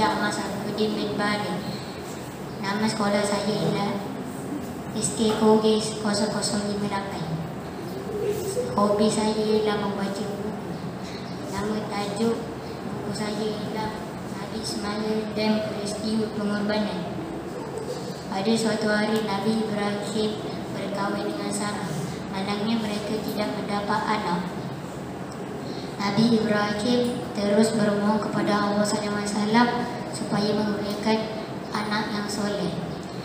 saya Ahmad Safuddin bin Bali. Nama sekolah saya ialah SK Kogis 0058. Hobi saya ialah membaca buku. Nama tajuk buku saya ialah Nabi Ismail dan Peristiwa Pengorbanan. Pada suatu hari Nabi Ibrahim berkahwin dengan Sarah. Malangnya mereka tidak mendapat anak. Nabi Ibrahim terus bermohon kepada Allah SWT supaya memberikan anak yang soleh.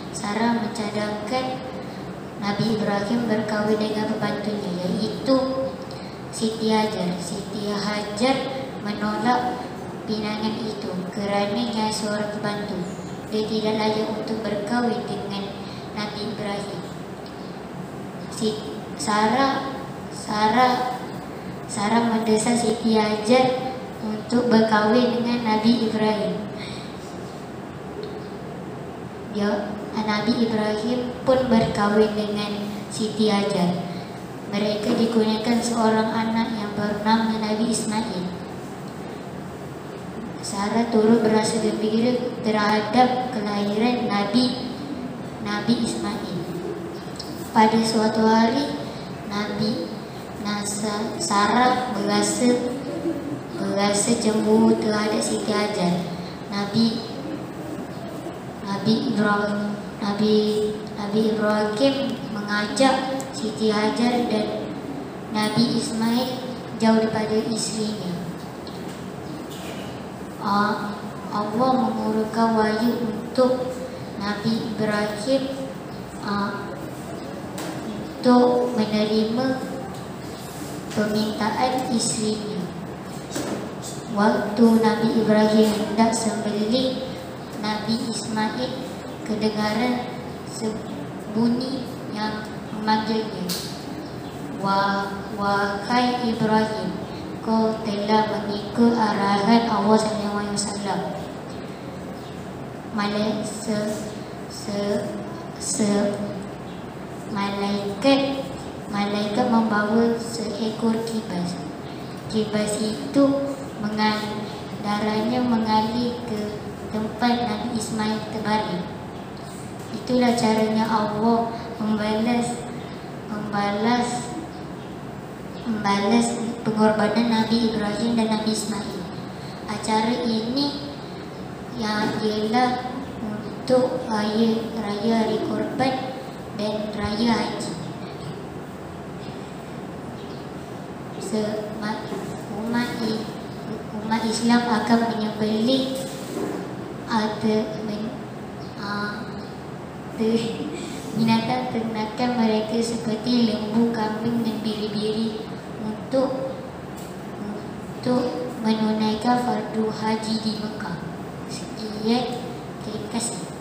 Sarah mencadangkan Nabi Ibrahim berkahwin dengan pembantunya iaitu Siti Hajar. Siti Hajar menolak pinangan itu kerana dia seorang pembantu. Dia tidak layak untuk berkahwin dengan Nabi Ibrahim. Si Sarah Sarah Sarah mendesak Siti Hajar untuk berkahwin dengan Nabi Ibrahim. Ya, Nabi Ibrahim pun berkahwin dengan Siti Hajar. Mereka dikurniakan seorang anak yang bernama Nabi Ismail. Sarah turut berasa gembira terhadap kelahiran Nabi Nabi Ismail. Pada suatu hari, Nabi Nasa, Sarah berasa berasa cemburu terhadap Siti Hajar. Nabi Nabi Ibrahim Nabi Nabi Ibrahim mengajak Siti Hajar dan Nabi Ismail jauh daripada isterinya. Uh, Allah mengurungkan wahyu untuk Nabi Ibrahim untuk menerima permintaan isterinya. Waktu Nabi Ibrahim hendak sembelih Nabi Ismail kedengaran bunyi yang memanggilnya. Wah, wahai Ibrahim, kau telah mengikut arahan Allah SAW. Malaikat se, se, se, malaikat malaikat membawa seekor kibas. Kibas itu mengalir, darahnya mengalir ke tempat Nabi Ismail terbaring. Itulah caranya Allah membalas membalas membalas pengorbanan Nabi Ibrahim dan Nabi Ismail. Acara ini yang ialah untuk raya raya hari korban dan raya haji. Umat umat Islam akan menyembelih ada men, uh, binatang ternakan mereka seperti lembu, kambing dan biri-biri untuk untuk menunaikan fardu haji di Mekah. Sekian terima kasih.